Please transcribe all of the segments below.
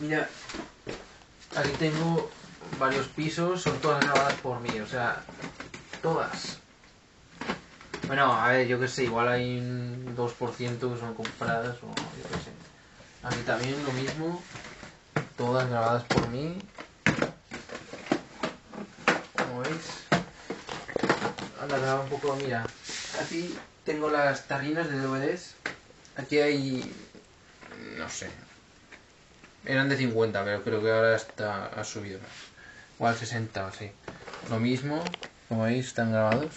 Mira, aquí tengo varios pisos, son todas grabadas por mí, o sea, todas. Bueno, a ver, yo qué sé, igual hay un 2% que son compradas o yo qué sé. Aquí también lo mismo, todas grabadas por mí. Como veis, anda, graba un poco, mira, aquí tengo las tarrinas de DVDs. Aquí hay, no sé, eran de 50, pero creo que ahora está, ha subido más. Igual 60 o así. Lo mismo, como veis, están grabados.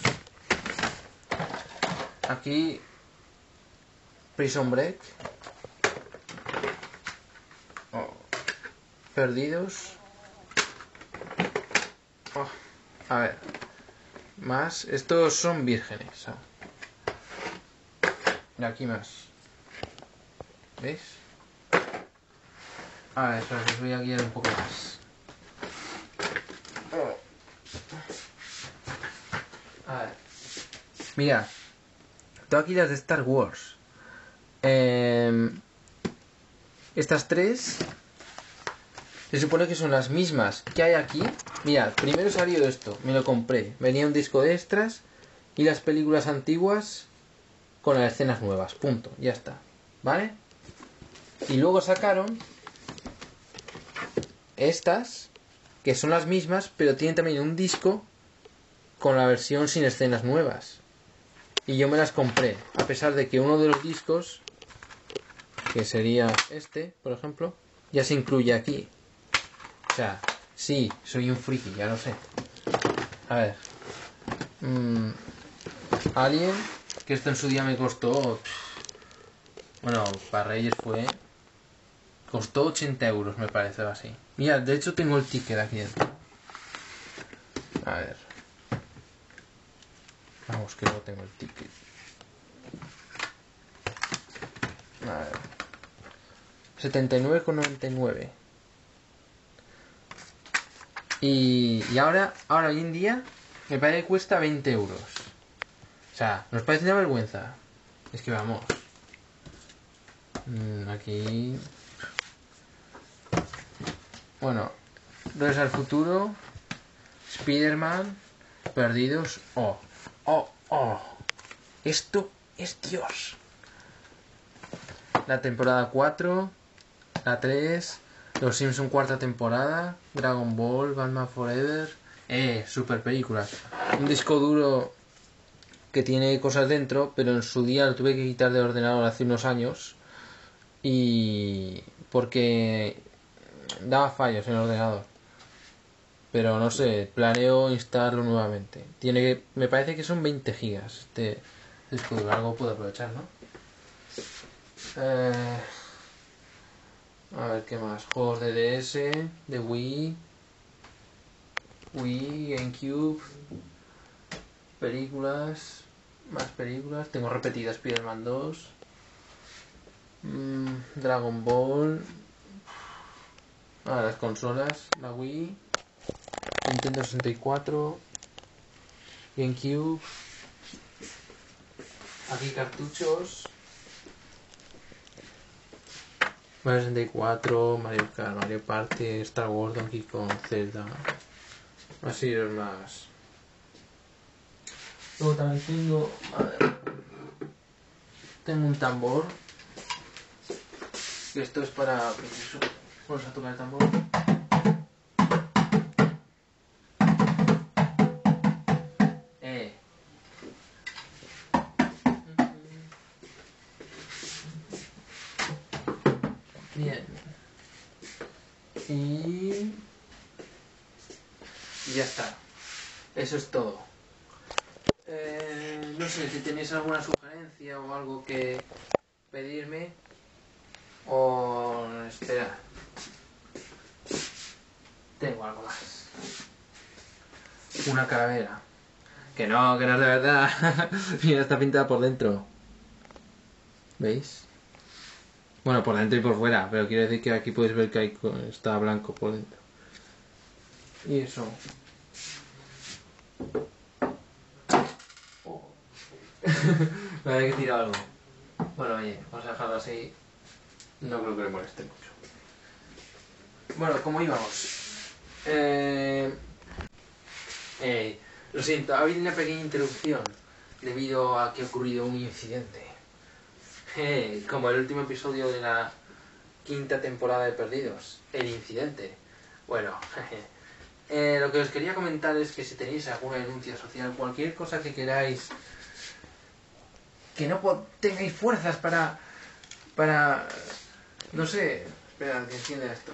Aquí, Prison Break. Oh, Perdidos. Oh, a ver. Más. Estos son vírgenes. ah. Aquí más. ¿Veis? A ver, espera, os voy a guiar un poco más. A ver. Mira, tengo aquí las de Star Wars. Em, estas tres se supone que son las mismas que hay aquí. Mira, primero salió esto, me lo compré. Venía un disco de extras y las películas antiguas con las escenas nuevas. Punto, ya está. ¿Vale? Y luego sacaron estas, que son las mismas, pero tienen también un disco con la versión sin escenas nuevas. Y yo me las compré, a pesar de que uno de los discos, que sería este, por ejemplo, ya se incluye aquí. O sea, sí, soy un friki, ya lo sé. A ver. Mm, Alien, que esto en su día me costó... Bueno, para Reyes fue... Costó 80 euros, me parece, o así. Mira, de hecho tengo el ticket aquí. A ver. Vamos, que no tengo el ticket. A ver. 79,99. Y, y ahora, ahora hoy en día, me parece que cuesta 20 euros. O sea, ¿nos parece una vergüenza? Es que vamos. Mm, Aquí. Bueno, Regreso al futuro. Spider-Man. Perdidos. Oh, oh, oh. Esto es Dios. La temporada 4. La 3. Los Simpson cuarta temporada. Dragon Ball. Batman Forever. Eh, super películas. Un disco duro que tiene cosas dentro, pero en su día lo tuve que quitar del ordenador hace unos años. Y. porque daba fallos en el ordenador. Pero no sé, planeo instalarlo nuevamente. Tiene que, me parece que son 20 gigas. Este disco duro, algo puedo aprovechar, ¿no? Eh, a ver qué más. Juegos de DS, de Wii, Wii, GameCube, películas, más películas. Tengo repetidas Spider-Man 2, mm, Dragon Ball, Ah, las consolas, la Wii, Nintendo 64, GameCube, aquí cartuchos, Mario 64, Mario Kart, Mario Party, Star Wars, Donkey Kong, Zelda, así los más. Luego también tengo, tengo un tambor, que esto es para, pues Vamos a tocar el tambor. Eh. Bien. Y... ya está. Eso es todo. Eh, no sé si tenéis alguna sugerencia o algo que pedirme. O espera. Tengo algo más. Una calavera. Que no, que no es de verdad. Mira, está pintada por dentro. ¿Veis? Bueno, por dentro y por fuera, pero quiero decir que aquí podéis ver que hay, está blanco por dentro. Y eso. Oh. Me había que tirar algo. Bueno, oye, vamos a dejarlo así. No creo que le moleste mucho. Bueno, ¿cómo íbamos? Eh... eh, lo siento, ha habido una pequeña interrupción debido a que ha ocurrido un incidente. Eh, como el último episodio de la quinta temporada de Perdidos, el incidente. Bueno, eh, lo que os quería comentar es que si tenéis alguna denuncia social, cualquier cosa que queráis, que no tengáis fuerzas para, para, no sé, espera, que encienda esto.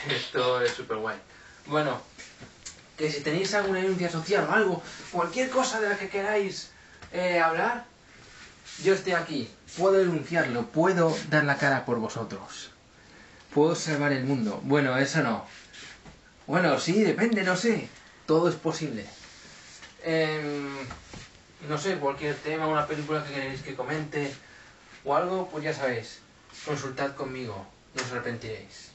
Esto es súper guay. Bueno, que si tenéis alguna denuncia social o algo, cualquier cosa de la que queráis eh, hablar, yo estoy aquí. Puedo denunciarlo, puedo dar la cara por vosotros. Puedo salvar el mundo. Bueno, eso no. Bueno, sí, depende, no sé. Todo es posible. Em, no sé, cualquier tema, una película que queréis que comente o algo, pues ya sabéis. Consultad conmigo, no os arrepentiréis.